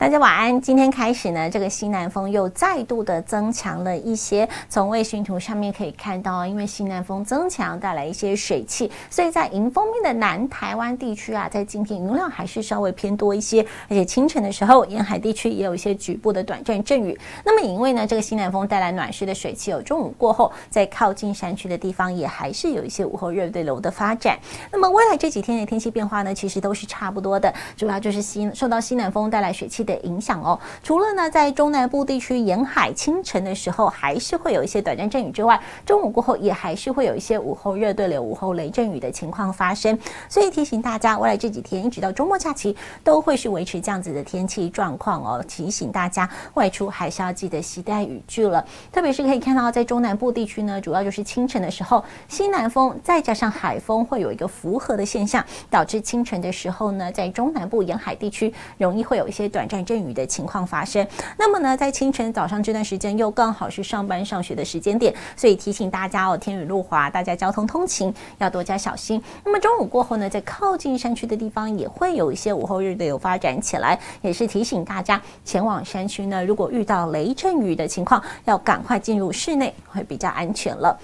大家晚安。今天开始呢，这个西南风又再度的增强了一些。从卫星图上面可以看到，因为西南风增强带来一些水汽，所以在迎风面的南台湾地区啊，在今天云量还是稍微偏多一些，而且清晨的时候沿海地区也有一些局部的短暂阵雨。那么因为呢，这个西南风带来暖湿的水汽，有中午过后在靠近山区的地方也还是有一些午后热对流的发展。那么未来这几天的天气变化呢，其实都是差不多的，主要就是西受到西南风带来水汽的影响哦。除了呢，在中南部地区沿海清晨的时候还是会有一些短暂阵雨之外，中午过后也还是会有一些午后热对流、午后雷阵雨的情况发生。所以提醒大家，未来这几天一直到周末假期都会是维持这样子的天气状况哦。提醒大家外出还是要记得携带雨具了，特别是可以看到在中南部地区呢，主要就是清晨的时候，西南风再加上海风会有一个符合的现象，导致清晨的时候呢，在中南部沿海地区容易会有一些短暂阵雨的情况发生。那么呢，在清晨早上这段时间又刚好是上班上学的时间点，所以提醒大家哦，天雨路滑，大家交通通勤要多加小心。那么中午过后呢，在靠近山区的地方也会有一些午后日的有发展起来，也是提醒大家前往山区呢，如果遇到雷阵雨的情况，要赶快进入室内，会比较安全了。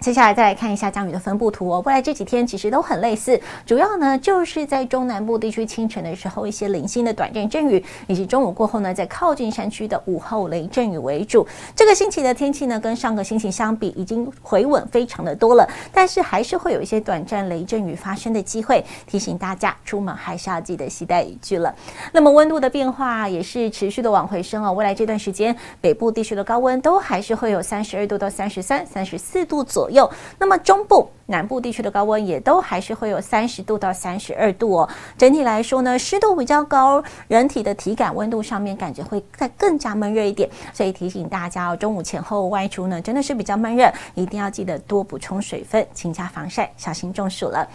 接下来再来看一下降雨的分布图哦。未来这几天其实都很类似，主要呢就是在中南部地区清晨的时候一些零星的短暂阵雨，以及中午过后呢，在靠近山区的午后雷阵雨为主。这个星期的天气呢，跟上个星期相比已经回稳非常的多了，但是还是会有一些短暂雷阵雨发生的机会，提醒大家出门还是要记得携带雨具了。那么温度的变化也是持续的往回升哦。未来这段时间，北部地区的高温都还是会有三十二度到三十三、三十四度左左。右，那么中部。南部地区的高温也都还是会有三十度到三十二度哦。整体来说呢，湿度比较高，人体的体感温度上面感觉会再更加闷热一点。所以提醒大家哦，中午前后外出呢，真的是比较闷热，一定要记得多补充水分，勤加防晒，小心中暑了。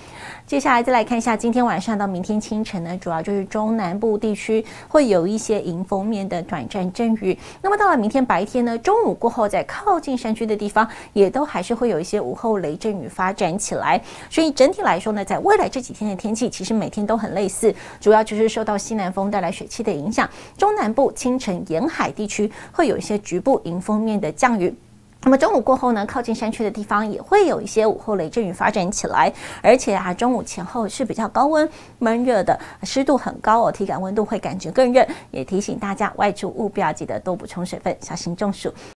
接下来再来看一下，今天晚上到明天清晨呢，主要就是中南部地区会有一些迎风面的短暂阵雨。那么到了明天白天呢，中午过后，在靠近山区的地方，也都还是会有一些午后雷阵雨发。展起来，所以整体来说呢，在未来这几天的天气，其实每天都很类似，主要就是受到西南风带来水汽的影响。中南部清晨沿海地区会有一些局部迎风面的降雨，那么中午过后呢，靠近山区的地方也会有一些午后雷阵雨发展起来，而且啊，中午前后是比较高温闷热的，湿度很高哦，体感温度会感觉更热，也提醒大家外出务必要记得多补充水分，小心中暑。